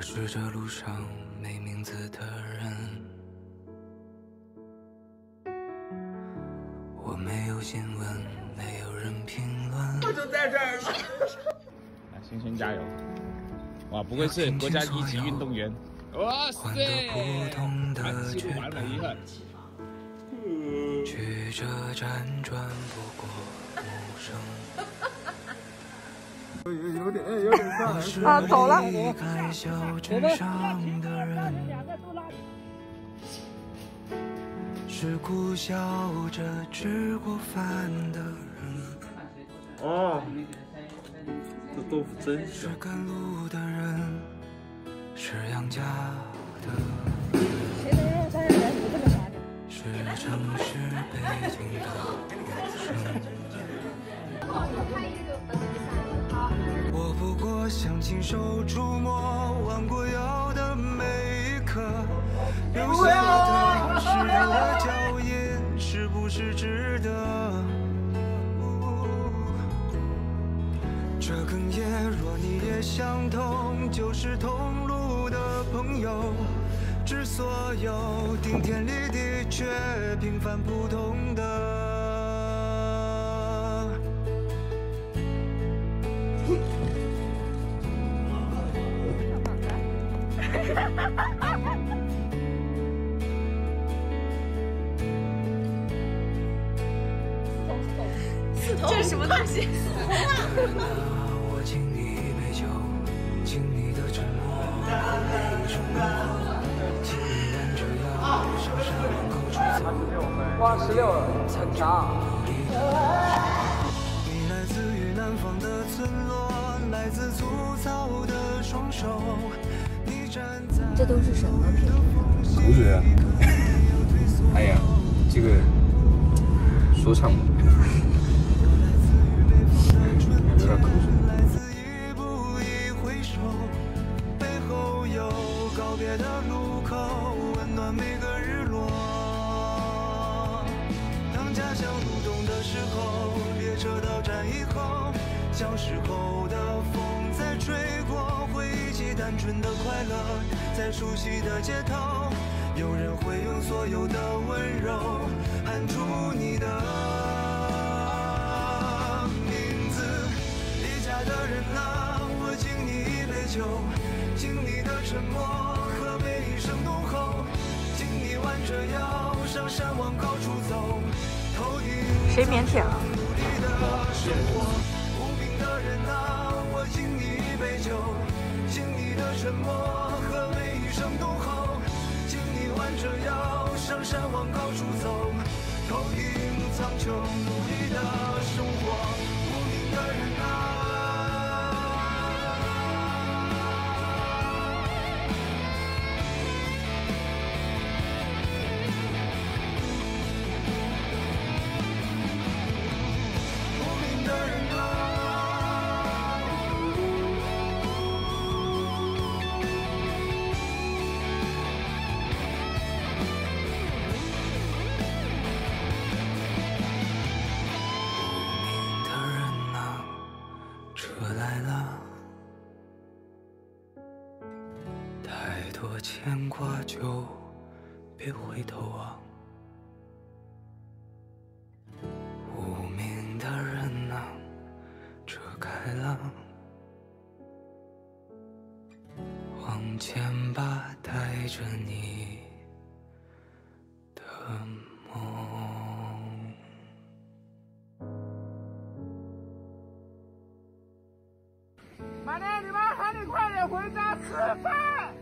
是这路上没名字的人。我没有新闻，没有人评论。我就在这儿。来，星星加油！哇，不愧是国家一级运动员。哇塞！还记不完了，一个。曲折辗转不过无声。有有点有点像。啊，走了。是苦笑着吃过饭的人。哦，这豆腐真香。是赶路的人，是养家的。亲手触摸弯过腰的每一刻，留下的是人的脚印，是不是值得？这哽咽，若你也相同，就是同路的朋友。致所有顶天立地却平凡普通的。这是什么东西？我敬你一杯酒，敬你的沉默，每一声怒吼，请你弯着腰，上山往高处走。哇，十六，很强。你来自于南方的村落，来自粗糙的双手。这都是什么品？口水啊！哎呀，这个说唱嘛。有点口水。来自一步一回首，背后有告别的路口，温暖每个日落。当家乡入冬的时候，列车到站以后，小时候的风在吹过，回忆起单纯的快乐，在熟悉的街头，有人会用所有的温柔喊出你的。名字。离家的人啊，我敬你一杯酒，敬你的沉默和每一声怒吼，敬你弯着腰上山往高处走，头顶谁腼腆了？沉默和每一声怒吼，敬你弯着腰上山往高处走，头顶苍穹，努力的车来了，太多牵挂就别回头望。无名的人啊，车开了，往前吧，带着你。回家吃饭。